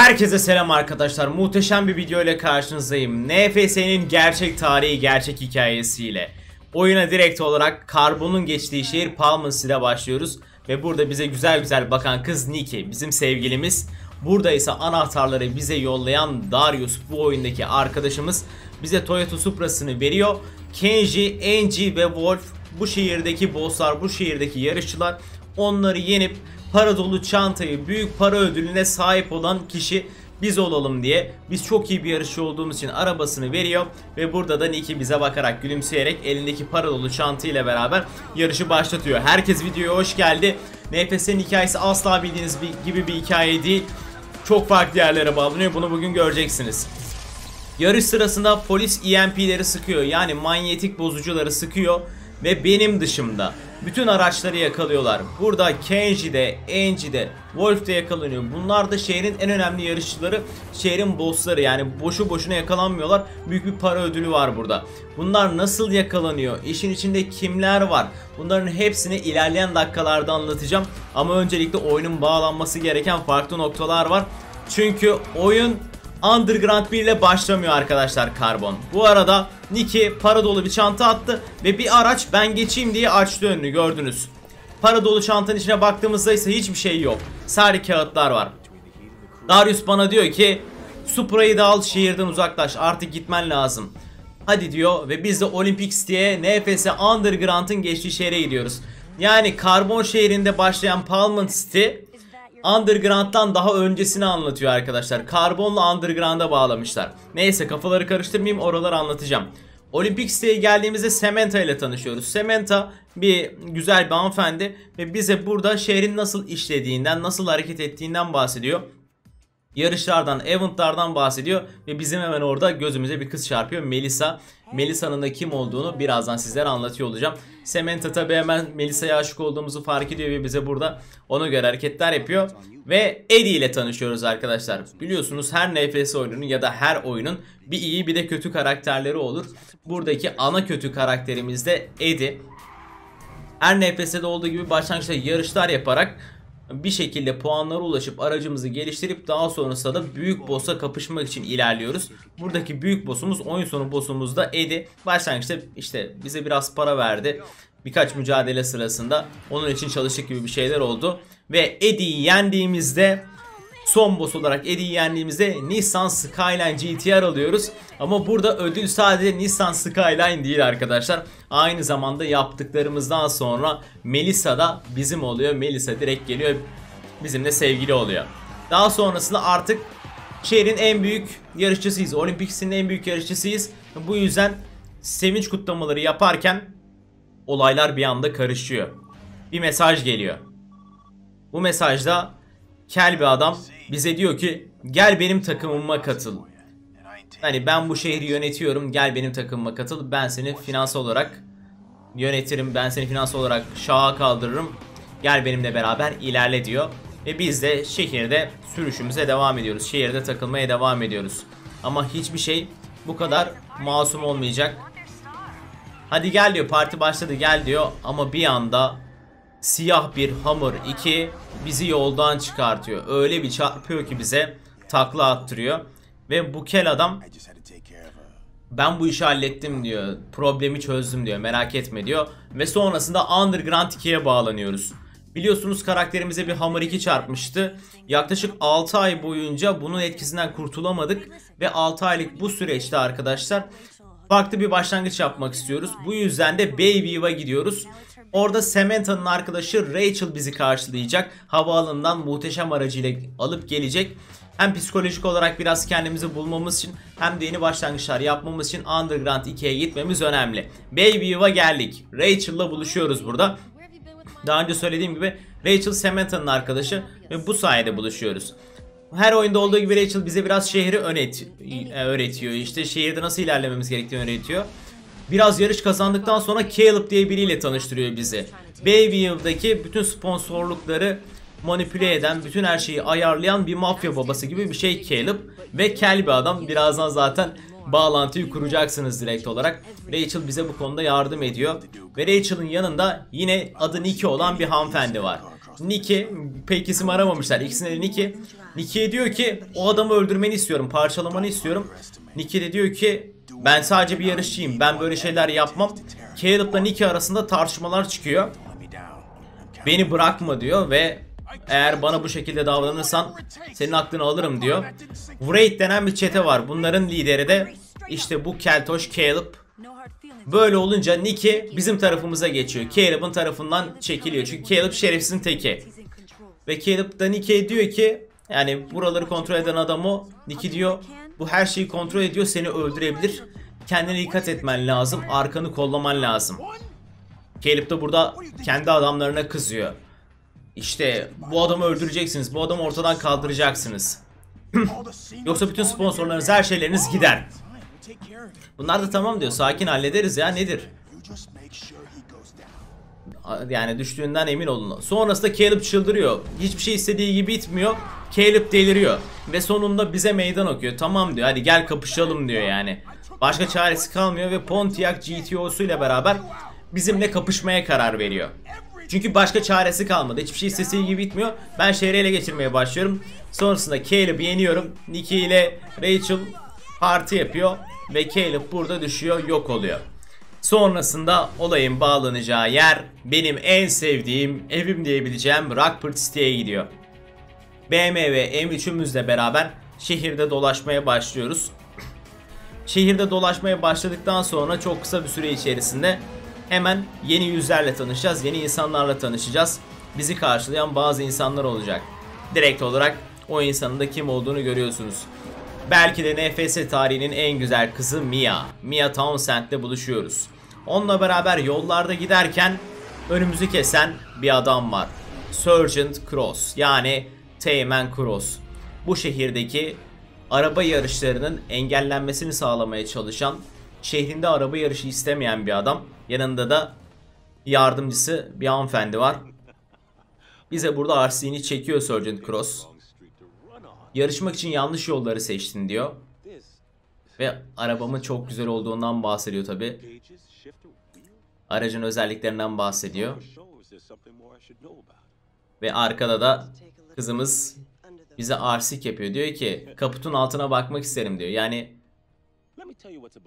Herkese selam arkadaşlar. Muhteşem bir video ile karşınızdayım. NFS'nin gerçek tarihi, gerçek hikayesiyle. Oyuna direkt olarak karbonun geçtiği şehir Palmas ile başlıyoruz. Ve burada bize güzel güzel bakan kız Nikki, bizim sevgilimiz. Burada ise anahtarları bize yollayan Darius, bu oyundaki arkadaşımız. Bize Toyota Supra'sını veriyor. Kenji, Angie ve Wolf bu şehirdeki bosslar, bu şehirdeki yarışçılar. Onları yenip para dolu çantayı büyük para ödülüne sahip olan kişi biz olalım diye biz çok iyi bir yarışçı olduğumuz için arabasını veriyor ve burada da Nicky bize bakarak gülümseyerek elindeki para dolu çanta ile beraber yarışı başlatıyor. Herkes videoya hoş geldi. NFS'nin hikayesi asla bildiğiniz gibi bir hikaye değil. Çok farklı yerlere bağlanıyor. Bunu bugün göreceksiniz. Yarış sırasında polis EMP'leri sıkıyor. Yani manyetik bozucuları sıkıyor ve benim dışımda bütün araçları yakalıyorlar. Burada Kenji de, Angie de, Wolf de yakalanıyor. Bunlar da şehrin en önemli yarışçıları, şehrin bossları yani boşu boşuna yakalanmıyorlar. Büyük bir para ödülü var burada. Bunlar nasıl yakalanıyor? İşin içinde kimler var? Bunların hepsini ilerleyen dakikalarda anlatacağım. Ama öncelikle oyunun bağlanması gereken farklı noktalar var. Çünkü oyun Underground 1 ile başlamıyor arkadaşlar karbon. Bu arada Nicky para dolu bir çanta attı ve bir araç ben geçeyim diye açtı önünü gördünüz. Para dolu çantanın içine baktığımızda ise hiçbir şey yok. Sadece kağıtlar var. Darius bana diyor ki Supra'yı da al şehirden uzaklaş artık gitmen lazım. Hadi diyor ve biz de Olympics diye NFS Underground'ın geçtiği şehre gidiyoruz. Yani karbon şehrinde başlayan Palm City Underground'dan daha öncesini anlatıyor arkadaşlar. Karbonla Underground'a bağlamışlar. Neyse kafaları karıştırmayayım oraları anlatacağım. Olimpik siteye geldiğimizde Samantha ile tanışıyoruz. Samantha bir güzel bir hanımefendi ve bize burada şehrin nasıl işlediğinden, nasıl hareket ettiğinden bahsediyor. Yarışlardan, eventlardan bahsediyor ve bizim hemen orada gözümüze bir kız çarpıyor. Melissa. Melissa'nın da kim olduğunu birazdan sizlere anlatıyor olacağım. Samantha tabi hemen Melissa'ya aşık olduğumuzu fark ediyor ve bize burada ona göre hareketler yapıyor. Ve Eddie ile tanışıyoruz arkadaşlar. Biliyorsunuz her NFS oyununun ya da her oyunun bir iyi bir de kötü karakterleri olur. Buradaki ana kötü karakterimiz de Eddie. Her NFS'de olduğu gibi başlangıçta yarışlar yaparak bir şekilde puanlara ulaşıp aracımızı geliştirip daha sonrasında da büyük boss'a kapışmak için ilerliyoruz. Buradaki büyük boss'umuz oyun sonu boss'umuz da Eddie. Başlangıçta işte bize biraz para verdi. Birkaç mücadele sırasında onun için çalıştık gibi bir şeyler oldu. Ve Eddie'yi yendiğimizde son boss olarak Eddie'yi yendiğimizde Nissan Skyline GTR alıyoruz. Ama burada ödül sadece Nissan Skyline değil arkadaşlar. Aynı zamanda yaptıklarımızdan sonra Melissa da bizim oluyor. Melissa direkt geliyor bizimle sevgili oluyor. Daha sonrasında artık şehrin en büyük yarışçısıyız. Olimpiks'in en büyük yarışçısıyız. Bu yüzden sevinç kutlamaları yaparken olaylar bir anda karışıyor. Bir mesaj geliyor. Bu mesajda kel bir adam bize diyor ki gel benim takımıma katıl. Hani ben bu şehri yönetiyorum gel benim takımıma katıl. Ben seni finansal olarak yönetirim. Ben seni finansal olarak şaha kaldırırım. Gel benimle beraber ilerle diyor. Ve biz de şehirde sürüşümüze devam ediyoruz. Şehirde takılmaya devam ediyoruz. Ama hiçbir şey bu kadar masum olmayacak. Hadi gel diyor parti başladı gel diyor. Ama bir anda siyah bir Hummer 2 bizi yoldan çıkartıyor. Öyle bir çarpıyor ki bize takla attırıyor. Ve bu kel adam ben bu işi hallettim diyor. Problemi çözdüm diyor. Merak etme diyor. Ve sonrasında Underground 2'ye bağlanıyoruz. Biliyorsunuz karakterimize bir Hammer 2 çarpmıştı. Yaklaşık 6 ay boyunca bunun etkisinden kurtulamadık. Ve 6 aylık bu süreçte arkadaşlar farklı bir başlangıç yapmak istiyoruz. Bu yüzden de Bayview'a gidiyoruz. Orada Samantha'nın arkadaşı Rachel bizi karşılayacak. Havaalanından muhteşem aracıyla alıp gelecek. Hem psikolojik olarak biraz kendimizi bulmamız için hem de yeni başlangıçlar yapmamız için Underground 2'ye gitmemiz önemli. Bayview'a geldik. Rachel'la buluşuyoruz burada. Daha önce söylediğim gibi Rachel Samantha'nın arkadaşı ve bu sayede buluşuyoruz. Her oyunda olduğu gibi Rachel bize biraz şehri e, öğretiyor. İşte şehirde nasıl ilerlememiz gerektiğini öğretiyor. Biraz yarış kazandıktan sonra Caleb diye biriyle tanıştırıyor bizi. Bayview'daki bütün sponsorlukları manipüle eden, bütün her şeyi ayarlayan bir mafya babası gibi bir şey Caleb. Ve kel bir adam. Birazdan zaten bağlantıyı kuracaksınız direkt olarak. Rachel bize bu konuda yardım ediyor. Ve Rachel'ın yanında yine adı Nikki olan bir hanımefendi var. Nicky pek isim aramamışlar. İkisine de Nicky. Nicky'ye diyor ki o adamı öldürmeni istiyorum. Parçalamanı istiyorum. Nicky de diyor ki ben sadece bir yarışçıyım. Ben böyle şeyler yapmam. Caleb'la Nicky arasında tartışmalar çıkıyor. Beni bırakma diyor ve eğer bana bu şekilde davranırsan senin aklını alırım diyor. Wraith denen bir çete var. Bunların lideri de işte bu Keltoş Caleb. Böyle olunca Nicky bizim tarafımıza geçiyor. Caleb'ın tarafından çekiliyor. Çünkü Caleb şerefsizin teki. Ve Caleb da Nicky'ye diyor ki yani buraları kontrol eden adam o. Nicky diyor bu her şeyi kontrol ediyor seni öldürebilir. Kendine dikkat etmen lazım. Arkanı kollaman lazım. Caleb de burada kendi adamlarına kızıyor. İşte bu adamı öldüreceksiniz. Bu adamı ortadan kaldıracaksınız. Yoksa bütün sponsorlarınız her şeyleriniz gider. Bunlar da tamam diyor. Sakin hallederiz ya nedir? Yani düştüğünden emin olun. Sonrasında Caleb çıldırıyor. Hiçbir şey istediği gibi bitmiyor. Caleb deliriyor. Ve sonunda bize meydan okuyor. Tamam diyor hadi gel kapışalım diyor yani. Başka çaresi kalmıyor ve Pontiac GTO'su ile beraber bizimle kapışmaya karar veriyor. Çünkü başka çaresi kalmadı. Hiçbir şey istediği gibi bitmiyor. Ben şehri ele geçirmeye başlıyorum. Sonrasında Caleb'i yeniyorum. Nicky ile Rachel parti yapıyor. Ve Caleb burada düşüyor yok oluyor. Sonrasında olayın bağlanacağı yer benim en sevdiğim evim diyebileceğim Rockport City'ye gidiyor. BMW M3'ümüzle beraber şehirde dolaşmaya başlıyoruz. Şehirde dolaşmaya başladıktan sonra çok kısa bir süre içerisinde hemen yeni yüzlerle tanışacağız, yeni insanlarla tanışacağız. Bizi karşılayan bazı insanlar olacak. Direkt olarak o insanın da kim olduğunu görüyorsunuz. Belki de NFS tarihinin en güzel kızı Mia. Mia Townsend'le buluşuyoruz. Onunla beraber yollarda giderken önümüzü kesen bir adam var. Sergeant Cross yani Teğmen Cross. Bu şehirdeki araba yarışlarının engellenmesini sağlamaya çalışan, şehrinde araba yarışı istemeyen bir adam. Yanında da yardımcısı bir hanımefendi var. Bize burada RC'ni çekiyor Sergeant Cross. Yarışmak için yanlış yolları seçtin diyor. Ve arabamın çok güzel olduğundan bahsediyor tabi. Aracın özelliklerinden bahsediyor. Ve arkada da kızımız bize arsik yapıyor. Diyor ki kaputun altına bakmak isterim diyor. Yani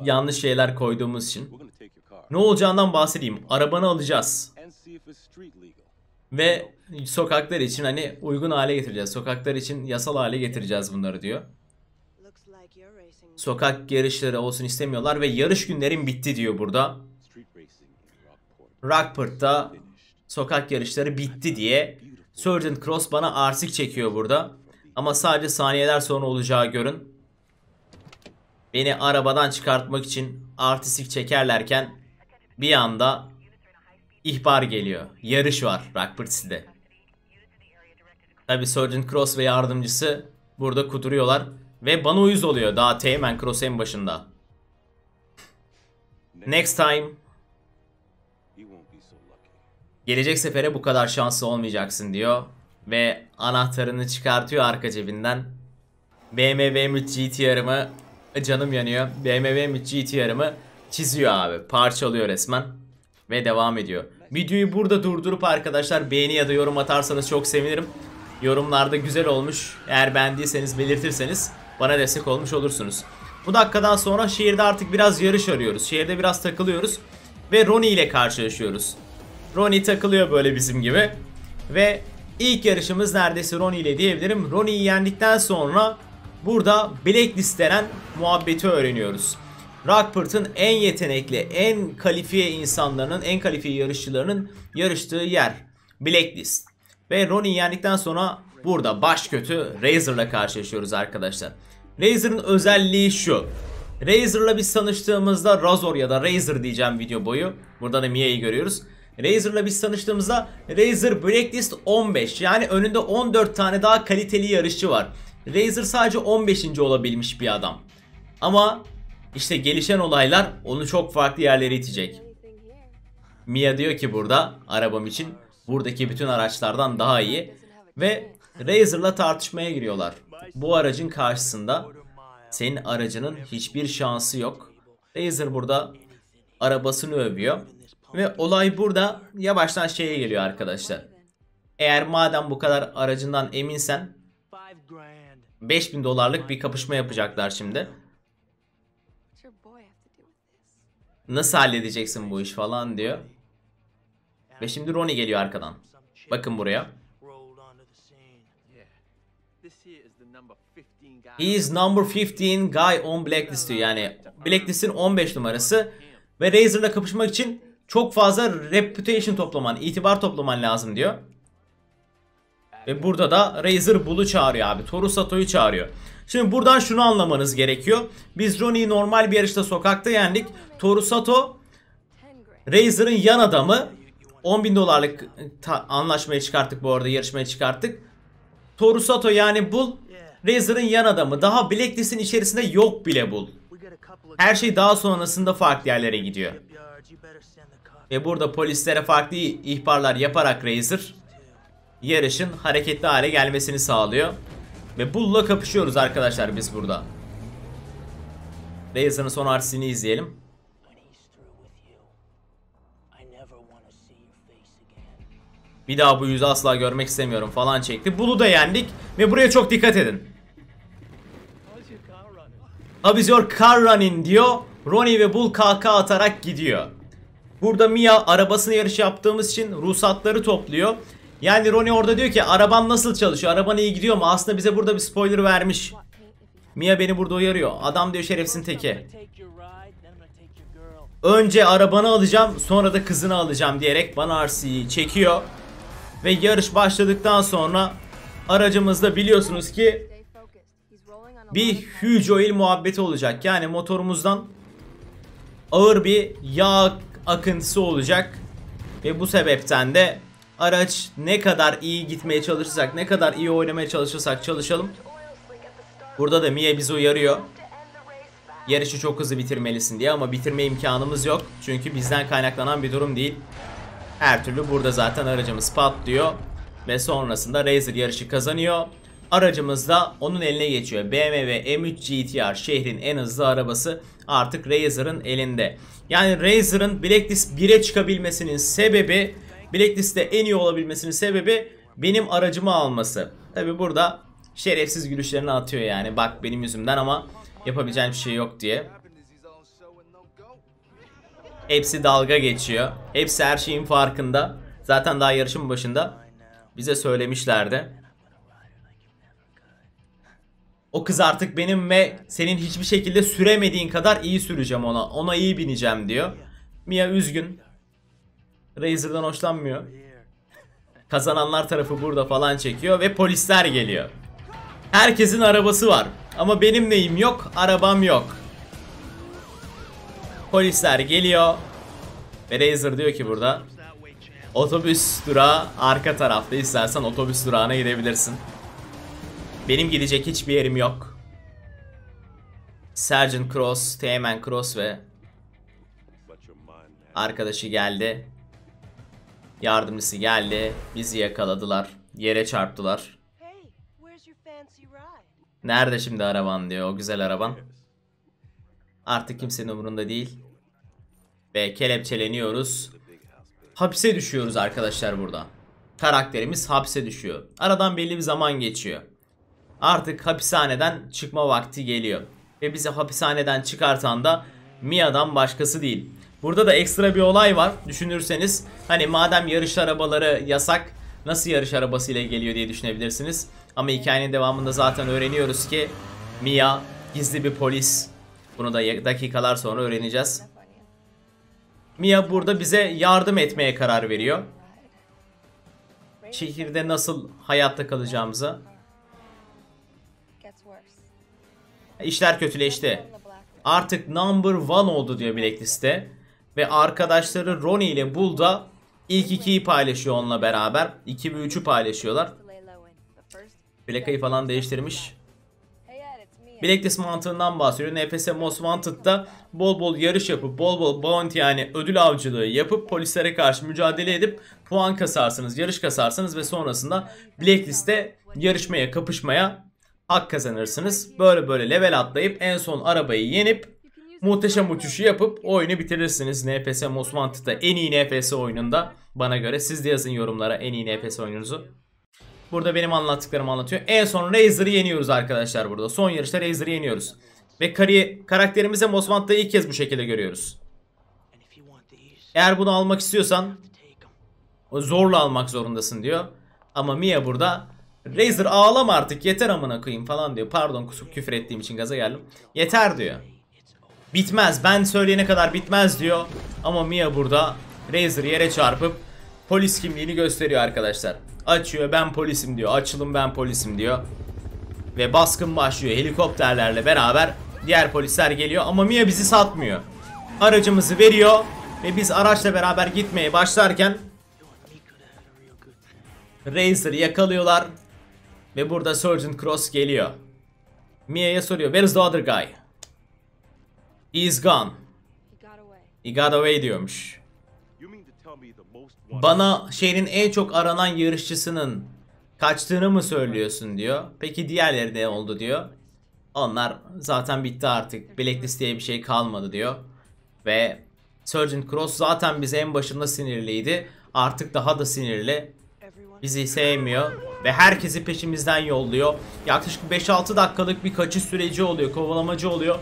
yanlış şeyler koyduğumuz için. Ne olacağından bahsedeyim. Arabanı alacağız. Ve sokaklar için hani uygun hale getireceğiz. Sokaklar için yasal hale getireceğiz bunları diyor. Sokak yarışları olsun istemiyorlar ve yarış günlerin bitti diyor burada. Rockport'ta sokak yarışları bitti diye Sergeant Cross bana arsik çekiyor burada. Ama sadece saniyeler sonra olacağı görün. Beni arabadan çıkartmak için artistik çekerlerken bir anda ihbar geliyor. Yarış var Rockport City'de. Tabi Sergeant Cross ve yardımcısı burada kuduruyorlar. Ve bana uyuz oluyor daha Teğmen Cross en başında. Next time Gelecek sefere bu kadar şanslı olmayacaksın diyor. Ve anahtarını çıkartıyor arka cebinden. BMW M3 GTR'ımı canım yanıyor. BMW M3 GTR'ımı çiziyor abi. Parçalıyor resmen. Ve devam ediyor. Videoyu burada durdurup arkadaşlar beğeni ya da yorum atarsanız çok sevinirim. Yorumlarda güzel olmuş. Eğer beğendiyseniz belirtirseniz bana destek olmuş olursunuz. Bu dakikadan sonra şehirde artık biraz yarış arıyoruz. Şehirde biraz takılıyoruz. Ve Ronnie ile karşılaşıyoruz. Ronnie takılıyor böyle bizim gibi. Ve ilk yarışımız neredeyse Ronnie ile diyebilirim. Ronnie'yi yendikten sonra burada Blacklist denen muhabbeti öğreniyoruz. Rockport'un en yetenekli, en kalifiye insanların, en kalifiye yarışçılarının yarıştığı yer. Blacklist. Ve Ronnie'yi yendikten sonra burada baş kötü Razor'la karşılaşıyoruz arkadaşlar. Razor'ın özelliği şu. Razor'la biz tanıştığımızda Razor ya da Razor diyeceğim video boyu. Burada da Mia'yı görüyoruz. Razor'la biz tanıştığımızda Razer Blacklist 15 yani önünde 14 tane daha kaliteli yarışçı var. Razer sadece 15. olabilmiş bir adam. Ama işte gelişen olaylar onu çok farklı yerlere itecek. Mia diyor ki burada arabam için buradaki bütün araçlardan daha iyi ve Razer'la tartışmaya giriyorlar. Bu aracın karşısında senin aracının hiçbir şansı yok. Razer burada arabasını övüyor ve olay burada yavaştan şeye geliyor arkadaşlar. Eğer madem bu kadar aracından eminsen 5000 dolarlık bir kapışma yapacaklar şimdi. Nasıl halledeceksin bu iş falan diyor. Ve şimdi Ronnie geliyor arkadan. Bakın buraya. rolled onto the scene. Yeah. This here is the number 15 guy. He is number 15 guy on blacklist diyor. Yani blacklist'in 15 numarası. Ve Razor'la kapışmak için çok fazla reputation toplaman, itibar toplaman lazım diyor. Ve burada da Razor Bull'u çağırıyor abi. Toru Sato'yu çağırıyor. Şimdi buradan şunu anlamanız gerekiyor. Biz Ronnie'yi normal bir yarışta sokakta yendik. Toru Sato. Razor'ın yan adamı 10 bin dolarlık ta- anlaşmaya çıkarttık bu arada yarışmaya çıkarttık. Toru Sato yani Bull Razor'ın yan adamı. Daha Blacklist'in içerisinde yok bile of Her şey daha sonrasında farklı yerlere gidiyor. Ve burada polislere farklı ihbarlar yaparak Razor yarışın hareketli hale gelmesini sağlıyor. Ve Bull'la kapışıyoruz arkadaşlar biz burada. Razor'ın son artisini izleyelim. Bir daha bu yüzü asla görmek istemiyorum falan çekti. Bull'u da yendik ve buraya çok dikkat edin. How is your car running diyor. Ronnie ve Bull kahkaha atarak gidiyor. Burada Mia arabasını yarış yaptığımız için ruhsatları topluyor. Yani Ronnie orada diyor ki araban nasıl çalışıyor? Araban iyi gidiyor mu? Aslında bize burada bir spoiler vermiş. Mia beni burada uyarıyor. Adam diyor şerefsin teki. Önce arabanı alacağım sonra da kızını alacağım diyerek bana RC'yi çekiyor. Ve yarış başladıktan sonra aracımızda biliyorsunuz ki bir huge oil muhabbeti olacak. Yani motorumuzdan ağır bir yağ akıntısı olacak. Ve bu sebepten de araç ne kadar iyi gitmeye çalışırsak, ne kadar iyi oynamaya çalışırsak çalışalım. Burada da Mia bizi uyarıyor. Yarışı çok hızlı bitirmelisin diye ama bitirme imkanımız yok. Çünkü bizden kaynaklanan bir durum değil. Her türlü burada zaten aracımız patlıyor. Ve sonrasında Razer yarışı kazanıyor. Aracımız da onun eline geçiyor. BMW M3 GTR şehrin en hızlı arabası artık Razer'ın elinde. Yani Razer'ın Blacklist 1'e çıkabilmesinin sebebi, Blacklist'te en iyi olabilmesinin sebebi benim aracımı alması. Tabi burada şerefsiz gülüşlerini atıyor yani. Bak benim yüzümden ama yapabileceğim bir şey yok diye. Hepsi dalga geçiyor. Hepsi her şeyin farkında. Zaten daha yarışın başında bize söylemişlerdi. O kız artık benim ve senin hiçbir şekilde süremediğin kadar iyi süreceğim ona. Ona iyi bineceğim diyor. Mia üzgün. Razer'dan hoşlanmıyor. Kazananlar tarafı burada falan çekiyor ve polisler geliyor. Herkesin arabası var. Ama benim neyim yok? Arabam yok. Polisler geliyor. Ve Razer diyor ki burada Otobüs durağı arka tarafta istersen otobüs durağına gidebilirsin. Benim gidecek hiçbir yerim yok. Sergeant Cross, Teğmen Cross ve arkadaşı geldi. Yardımcısı geldi. Bizi yakaladılar. Yere çarptılar. Nerede şimdi araban diyor o güzel araban. Artık kimsenin umurunda değil. Ve kelepçeleniyoruz. Hapse düşüyoruz arkadaşlar burada. Karakterimiz hapse düşüyor. Aradan belli bir zaman geçiyor. Artık hapishaneden çıkma vakti geliyor. Ve bizi hapishaneden çıkartan da Mia'dan başkası değil. Burada da ekstra bir olay var. Düşünürseniz hani madem yarış arabaları yasak nasıl yarış arabasıyla geliyor diye düşünebilirsiniz. Ama hikayenin devamında zaten öğreniyoruz ki Mia gizli bir polis. Bunu da dakikalar sonra öğreneceğiz. Mia burada bize yardım etmeye karar veriyor. Şehirde nasıl hayatta worse. İşler kötüleşti. Artık number one oldu diyor Blacklist'te. Ve arkadaşları Ronnie ile Bull da ilk ikiyi paylaşıyor onunla beraber. 2 ve 3'ü paylaşıyorlar. Plakayı falan değiştirmiş. Blacklist mantığından bahsediyor. NFS Most Wanted'da bol bol yarış yapıp bol bol bounty yani ödül avcılığı yapıp polislere karşı mücadele edip puan kasarsınız, yarış kasarsınız ve sonrasında Blacklist'te yarışmaya, kapışmaya hak kazanırsınız. Böyle böyle level atlayıp en son arabayı yenip muhteşem uçuşu yapıp oyunu bitirirsiniz. NFS Most Wanted'da en iyi NFS oyununda bana göre. Siz de yazın yorumlara en iyi NFS oyununuzu. Burada benim anlattıklarımı anlatıyor. En son Razer'ı yeniyoruz arkadaşlar burada. Son yarışta Razer'ı yeniyoruz. Ve kari, karakterimize Most Wanted'da ilk kez bu şekilde görüyoruz. Eğer bunu almak istiyorsan zorla almak zorundasın diyor. Ama Mia burada Razer ağlama artık yeter amına koyayım falan diyor. Pardon kusur küfür ettiğim için gaza geldim. Yeter diyor. Bitmez ben söyleyene kadar bitmez diyor. Ama Mia burada Razer yere çarpıp polis kimliğini gösteriyor arkadaşlar. Açıyor ben polisim diyor. Açılın ben polisim diyor. Ve baskın başlıyor helikopterlerle beraber. Diğer polisler geliyor ama Mia bizi satmıyor. Aracımızı veriyor ve biz araçla beraber gitmeye başlarken Razer'ı yakalıyorlar ve burada Sergeant Cross geliyor. Mia'ya soruyor, Where is the other guy? He's gone. He got away. Diyormuş. Bana şehrin en çok aranan yarışçısının kaçtığını mı söylüyorsun diyor. Peki diğerleri ne oldu diyor. Onlar zaten bitti artık. Blacklist diye bir şey kalmadı diyor. Ve Sergeant Cross zaten bize en başında sinirliydi. Artık daha da sinirli. Bizi sevmiyor ve herkesi peşimizden yolluyor. Yaklaşık 5-6 dakikalık bir kaçış süreci oluyor, kovalamacı oluyor.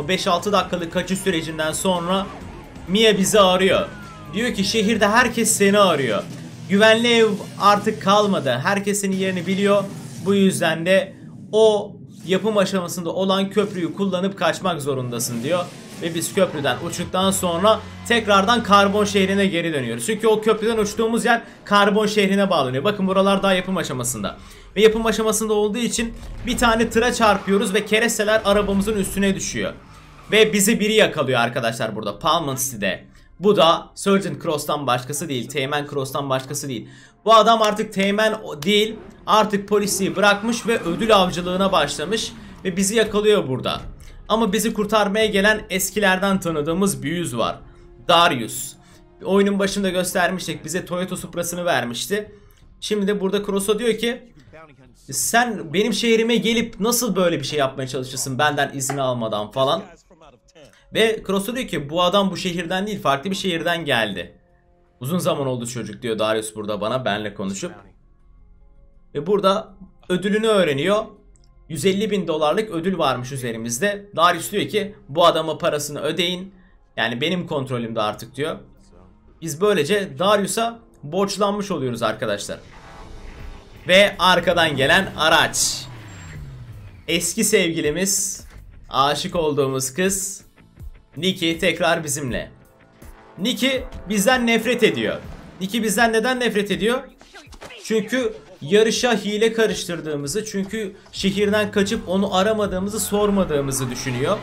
O 5-6 dakikalık kaçış sürecinden sonra Mia bizi arıyor. Diyor ki şehirde herkes seni arıyor. Güvenli ev artık kalmadı. Herkes senin yerini biliyor. Bu yüzden de o yapım aşamasında olan köprüyü kullanıp kaçmak zorundasın diyor. Ve biz köprüden uçtuktan sonra tekrardan karbon şehrine geri dönüyoruz. Çünkü o köprüden uçtuğumuz yer karbon şehrine bağlanıyor. Bakın buralar daha yapım aşamasında. Ve yapım aşamasında olduğu için bir tane tıra çarpıyoruz ve keresteler arabamızın üstüne düşüyor. Ve bizi biri yakalıyor arkadaşlar burada Palm City'de. Bu da Sergeant Cross'tan başkası değil. Teğmen Cross'tan başkası değil. Bu adam artık teğmen değil. Artık polisliği bırakmış ve ödül avcılığına başlamış. Ve bizi yakalıyor burada. Ama bizi kurtarmaya gelen eskilerden tanıdığımız bir yüz var. Darius. Oyunun başında göstermiştik. Bize Toyota Supra'sını vermişti. Şimdi de burada Cross'a diyor ki sen benim şehrime gelip nasıl böyle bir şey yapmaya çalışırsın benden izin almadan falan. Ve Cross'a diyor ki bu adam bu şehirden değil farklı bir şehirden geldi. Uzun zaman oldu çocuk diyor Darius burada bana benle konuşup. Ve burada ödülünü öğreniyor. 150 bin dolarlık ödül varmış üzerimizde. Darius diyor ki bu adama parasını ödeyin. Yani benim kontrolümde artık diyor. Biz böylece Darius'a borçlanmış oluyoruz arkadaşlar. Ve arkadan gelen araç. Eski sevgilimiz, aşık olduğumuz kız Nikki tekrar bizimle. Nikki bizden nefret ediyor. Nikki bizden neden nefret ediyor? Çünkü yarışa hile karıştırdığımızı, çünkü şehirden kaçıp onu aramadığımızı, sormadığımızı düşünüyor.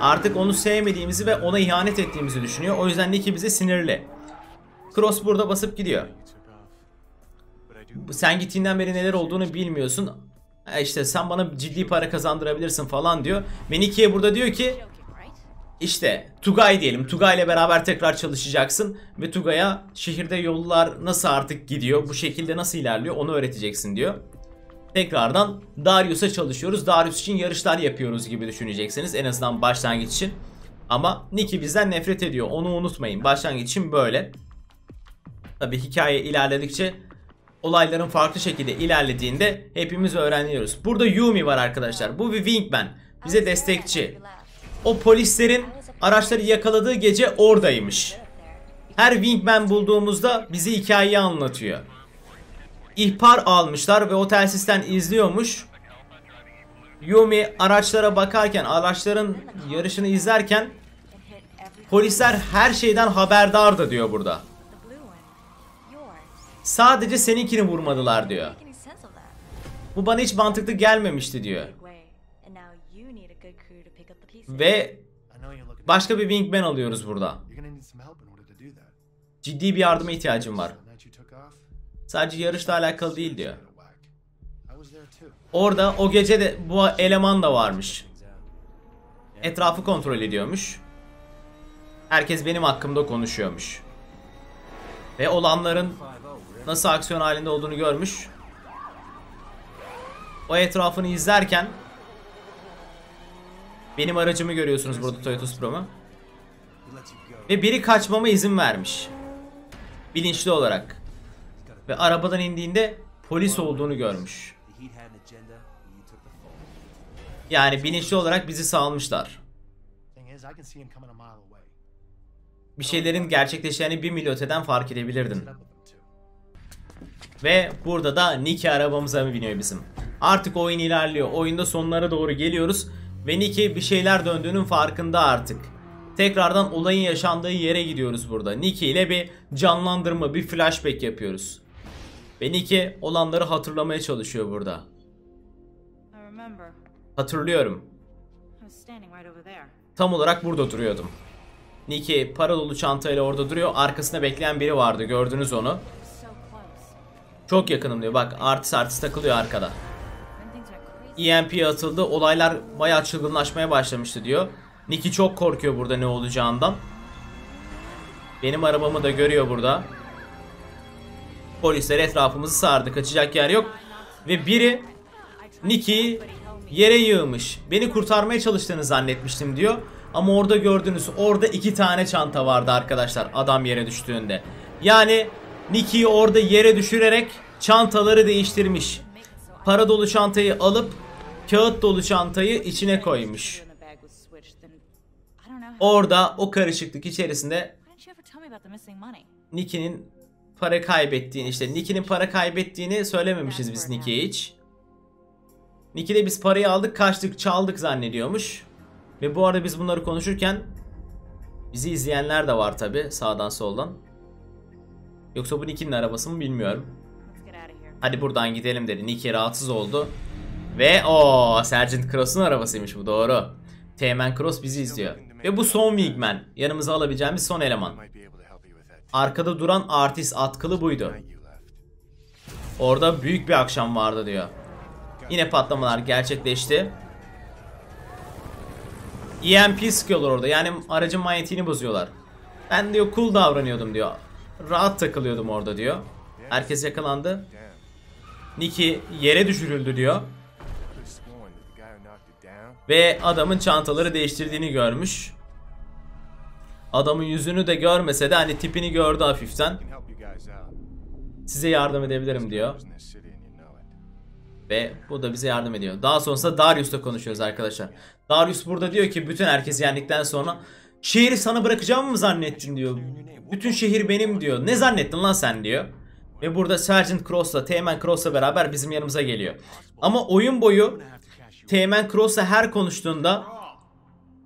Artık onu sevmediğimizi ve ona ihanet ettiğimizi düşünüyor. O yüzden Nikki bize sinirli. Cross burada basıp gidiyor. Sen gittiğinden beri neler olduğunu bilmiyorsun. Ha işte sen bana ciddi para kazandırabilirsin falan diyor. Ve Nicki'ye burada diyor ki işte Tugay diyelim. Tugay ile beraber tekrar çalışacaksın ve Tugay'a şehirde yollar nasıl artık gidiyor, bu şekilde nasıl ilerliyor onu öğreteceksin diyor. Tekrardan Darius'a çalışıyoruz. Darius için yarışlar yapıyoruz gibi düşüneceksiniz en azından başlangıç için. Ama Nicky bizden nefret ediyor. Onu unutmayın. Başlangıç için böyle. Tabi hikaye ilerledikçe olayların farklı şekilde ilerlediğinde hepimiz öğreniyoruz. Burada Yumi var arkadaşlar. Bu bir wingman. Bize destekçi. O polislerin araçları yakaladığı gece oradaymış. Her wingman bulduğumuzda bize hikayeyi anlatıyor. İhbar almışlar ve o telsizden izliyormuş. Yumi araçlara bakarken, araçların yarışını izlerken polisler her şeyden haberdardı diyor burada. Sadece seninkini vurmadılar diyor. Bu bana hiç mantıklı gelmemişti diyor. Ve başka bir wingman alıyoruz burada. Ciddi bir yardıma ihtiyacım var. Sadece yarışla alakalı değil diyor. Orada o gece de bu eleman da varmış. Etrafı kontrol ediyormuş. Herkes benim hakkımda konuşuyormuş. Ve olanların nasıl aksiyon halinde olduğunu görmüş. O etrafını izlerken Benim aracımı görüyorsunuz burada Toyota Supra'mı. Ve biri kaçmama izin vermiş. Bilinçli olarak. Ve arabadan indiğinde polis olduğunu görmüş. Yani bilinçli olarak bizi salmışlar. Bir şeylerin gerçekleşeceğini bir milyon öteden fark too. Ve burada da Nicky arabamıza biniyor bizim. Artık oyun ilerliyor. Oyunda sonlara doğru geliyoruz. Ve Nicky bir şeyler döndüğünün farkında artık. Tekrardan olayın yaşandığı yere gidiyoruz burada. Nicky ile bir canlandırma, bir flashback yapıyoruz. Ve Nicky olanları hatırlamaya çalışıyor burada. Hatırlıyorum. Tam olarak burada duruyordum. Nicky para dolu çantayla orada duruyor. Arkasında bekleyen biri vardı. Gördünüz onu. Çok yakınım diyor. Bak artist artist takılıyor arkada. EMP atıldı. Olaylar bayağı çılgınlaşmaya başlamıştı diyor. Nicky çok korkuyor burada ne olacağından. Benim arabamı da görüyor burada. Polisler etrafımızı sardı. Kaçacak yer yok. Ve biri Nicky'yi yere yığmış. Beni kurtarmaya çalıştığını zannetmiştim diyor. Ama orada gördünüz orada iki tane çanta vardı arkadaşlar adam yere düştüğünde. Yani Nicky'yi orada yere düşürerek çantaları değiştirmiş. Para dolu çantayı alıp kağıt dolu çantayı içine koymuş. Orada o karışıklık içerisinde? Nicky'nin para kaybettiğini işte Nicky'nin para kaybettiğini söylememişiz biz Nicky'ye hiç. Nicky de biz parayı aldık kaçtık çaldık zannediyormuş. Ve bu arada biz bunları konuşurken bizi izleyenler de var tabi sağdan soldan. Yoksa bu Nicky'nin arabası mı bilmiyorum. Hadi buradan gidelim dedi. Nicky rahatsız oldu. Ve o Sergeant Cross'un arabasıymış bu doğru. Teğmen Cross bizi izliyor. Ve bu son Wingman. Yanımıza alabileceğimiz son eleman. Arkada duran artist atkılı buydu. Orada büyük bir akşam vardı diyor. Yine patlamalar gerçekleşti. EMP sıkıyorlar orada. Yani aracın manyetiğini bozuyorlar. Ben diyor cool davranıyordum diyor. Rahat takılıyordum orada diyor. Herkes yakalandı. Nicky yere düşürüldü diyor. Ve adamın çantaları değiştirdiğini görmüş. Adamın yüzünü de görmese de hani tipini gördü hafiften. Size yardım edebilirim diyor. Ve bu da bize yardım ediyor. Daha sonrasında Darius'la konuşuyoruz arkadaşlar. Darius burada diyor ki bütün herkes yendikten sonra şehri sana bırakacağımı mı zannettin diyor. Bütün şehir benim diyor. Ne zannettin lan sen diyor. Ve burada Sergeant Cross'la Teğmen Cross'la beraber bizim yanımıza geliyor. Ama oyun boyu Teğmen Cross'la her konuştuğunda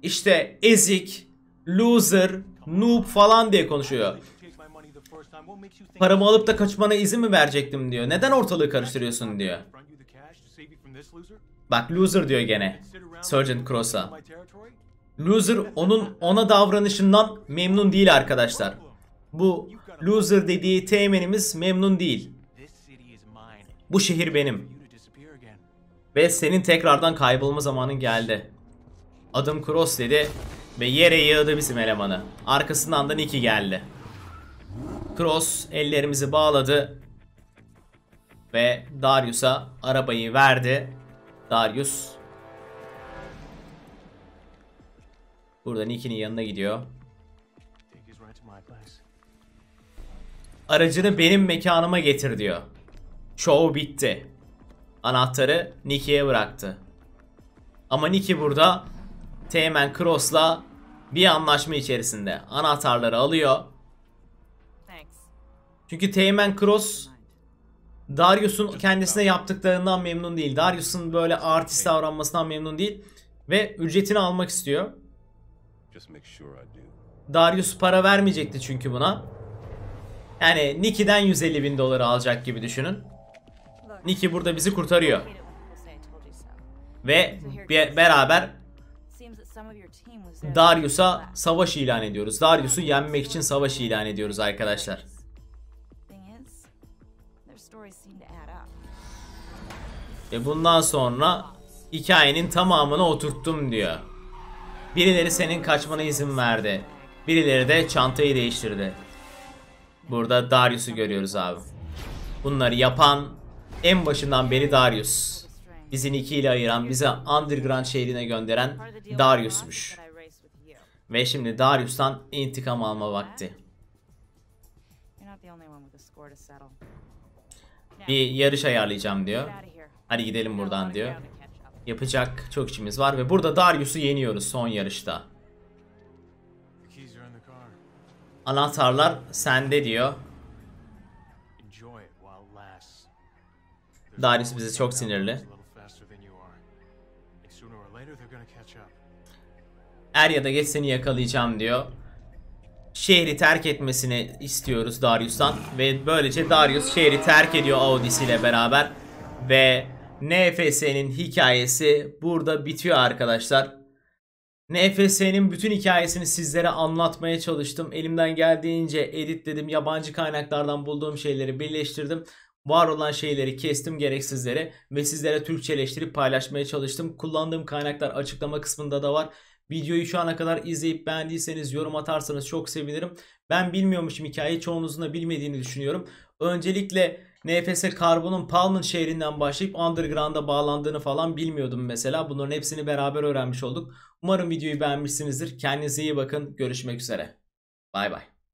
işte ezik, loser, noob falan diye konuşuyor. Paramı alıp da kaçmana izin mi verecektim diyor. Neden ortalığı karıştırıyorsun diyor. Bak loser diyor gene. Sergeant Cross'a. Loser onun ona davranışından memnun değil arkadaşlar. Bu loser dediği teğmenimiz memnun değil. Bu şehir benim. Ve senin tekrardan kaybolma zamanın geldi. Adım Cross dedi ve yere yığdı bizim elemanı. Arkasından da Nicky geldi. Cross ellerimizi bağladı ve Darius'a arabayı verdi. Darius burada Nicky'nin yanına gidiyor. Aracını benim mekanıma getir diyor. Show bitti. Anahtarı Nicky'ye bıraktı. Ama Nicky burada Teğmen Cross'la bir anlaşma içerisinde. Anahtarları alıyor. Thanks. Çünkü Teğmen Cross Darius'un kendisine yaptıklarından memnun değil. Darius'un böyle artist davranmasından memnun değil. Ve ücretini almak istiyor. Darius para vermeyecekti çünkü buna. Yani Nicky'den 150 bin doları alacak gibi düşünün. Nicky burada bizi kurtarıyor. Ve be- beraber. Darius'a savaş ilan ediyoruz. Darius'u yenmek için savaş ilan ediyoruz arkadaşlar. Ve bundan sonra hikayenin tamamını oturttum diyor. Birileri senin kaçmana izin verdi. Birileri de çantayı değiştirdi. Burada Darius'u görüyoruz abi. Bunları yapan en başından beri Darius. Bizi Nicky ile ayıran, bizi Underground şehrine gönderen Darius'muş. Ve şimdi Darius'tan intikam alma vakti. Bir yarış ayarlayacağım diyor. Hadi gidelim buradan diyor. Yapacak çok işimiz var ve burada Darius'u yeniyoruz son yarışta. Anahtarlar sende diyor. Darius bize çok sinirli. Er ya da geç seni yakalayacağım diyor. Şehri terk etmesini istiyoruz Darius'tan ve böylece Darius şehri terk ediyor Audisi ile beraber ve NFS'nin hikayesi burada bitiyor arkadaşlar. NFS'nin bütün hikayesini sizlere anlatmaya çalıştım. Elimden geldiğince editledim. Yabancı kaynaklardan bulduğum şeyleri birleştirdim. Var olan şeyleri kestim gereksizleri ve sizlere Türkçeleştirip paylaşmaya çalıştım. Kullandığım kaynaklar açıklama kısmında da var. Videoyu şu ana kadar izleyip beğendiyseniz yorum atarsanız çok sevinirim. Ben bilmiyormuşum hikayeyi çoğunuzun da bilmediğini düşünüyorum. Öncelikle NFS Karbon'un Palmın şehrinden başlayıp Underground'a bağlandığını falan bilmiyordum mesela. Bunların hepsini beraber öğrenmiş olduk. Umarım videoyu beğenmişsinizdir. Kendinize iyi bakın. Görüşmek üzere. Bay bay.